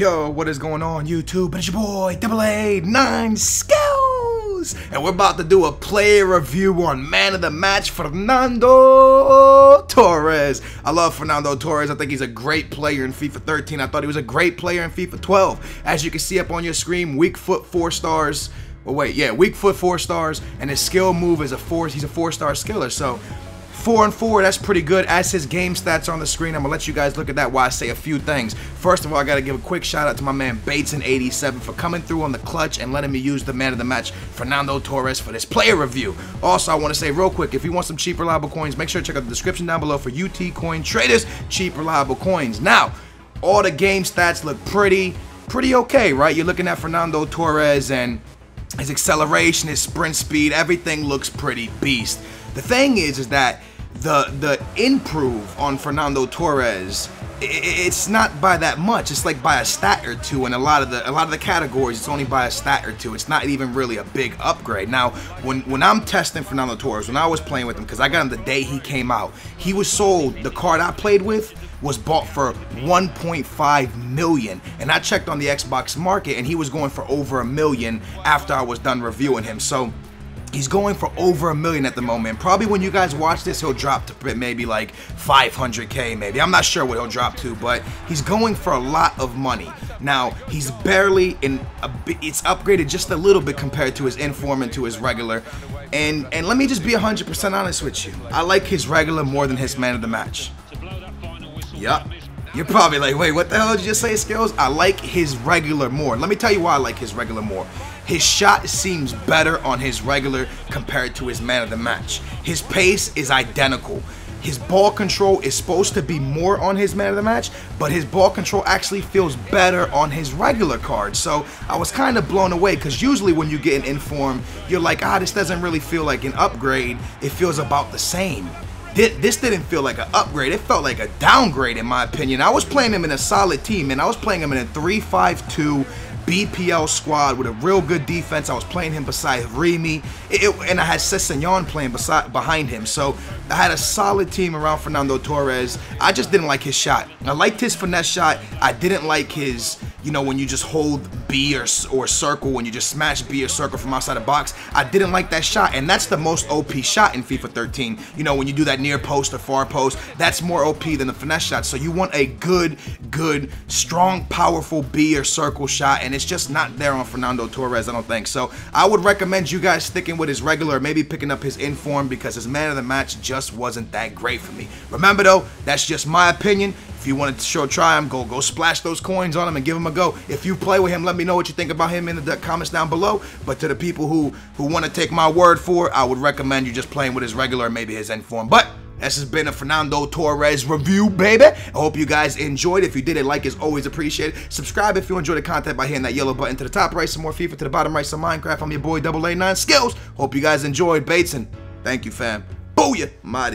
Yo, what is going on YouTube? It's your boy, Double A 9 Skills! And we're about to do a player review on man of the match, Fernando Torres. I love Fernando Torres. I think he's a great player in FIFA 13. I thought he was a great player in FIFA 12. As you can see up on your screen, weak foot, four stars. Well, wait, yeah, weak foot, four stars, and his skill move is a four. He's a four-star skiller, so Four and four, that's pretty good. As his game stats on the screen, I'm gonna let you guys look at that while I say a few things. First of all, I gotta give a quick shout out to my man Bateson87 for coming through on the clutch and letting me use the man of the match, Fernando Torres, for this player review. Also, I wanna say real quick, if you want some cheap, reliable coins, make sure to check out the description down below for UT Coin Traders, cheap, reliable coins. Now, all the game stats look pretty, pretty okay, right? You're looking at Fernando Torres and his acceleration, his sprint speed, everything looks pretty beast. The thing is, is that the the improve on Fernando Torres it's not by that much. It's like by a stat or two and a lot of the a lot of the categories it's only by a stat or two. It's not even really a big upgrade. Now when when I'm testing Fernando Torres when I was playing with him because I got him the day he came out he was sold the card I played with was bought for 1.5 million. And I checked on the Xbox market and he was going for over a million after I was done reviewing him. So He's going for over a million at the moment. Probably when you guys watch this, he'll drop to maybe like 500k maybe. I'm not sure what he'll drop to, but he's going for a lot of money. Now, he's barely in a it's upgraded just a little bit compared to his inform and to his regular. And and let me just be 100% honest with you. I like his regular more than his man of the match. Yup. You're probably like, wait, what the hell did you just say, Skills? I like his regular more. Let me tell you why I like his regular more. His shot seems better on his regular compared to his man of the match. His pace is identical. His ball control is supposed to be more on his man of the match, but his ball control actually feels better on his regular card. So I was kind of blown away because usually when you get an inform, you're like, ah, this doesn't really feel like an upgrade. It feels about the same. This didn't feel like an upgrade. It felt like a downgrade in my opinion. I was playing him in a solid team, and I was playing him in a 3-5-2 BPL squad with a real good defense. I was playing him beside Remy, it, it, and I had Sessegnon playing beside behind him. So I had a solid team around Fernando Torres. I just didn't like his shot. I liked his finesse shot. I didn't like his you know, when you just hold B or, or circle, when you just smash B or circle from outside the box. I didn't like that shot, and that's the most OP shot in FIFA 13. You know, when you do that near post or far post, that's more OP than the finesse shot. So you want a good, good, strong, powerful B or circle shot, and it's just not there on Fernando Torres, I don't think. So I would recommend you guys sticking with his regular, maybe picking up his inform because his man of the match just wasn't that great for me. Remember though, that's just my opinion. If you want to show try him, go go splash those coins on him and give him a go. If you play with him, let me know what you think about him in the comments down below. But to the people who who want to take my word for it, I would recommend you just playing with his regular, maybe his inform. But this has been a Fernando Torres review, baby. I hope you guys enjoyed. If you did, a like is always appreciated. Subscribe if you enjoy the content by hitting that yellow button to the top right, some more FIFA to the bottom right, some Minecraft. I'm your boy Double A9 Skills. Hope you guys enjoyed, Bates, and thank you, fam. Booyah! I'm out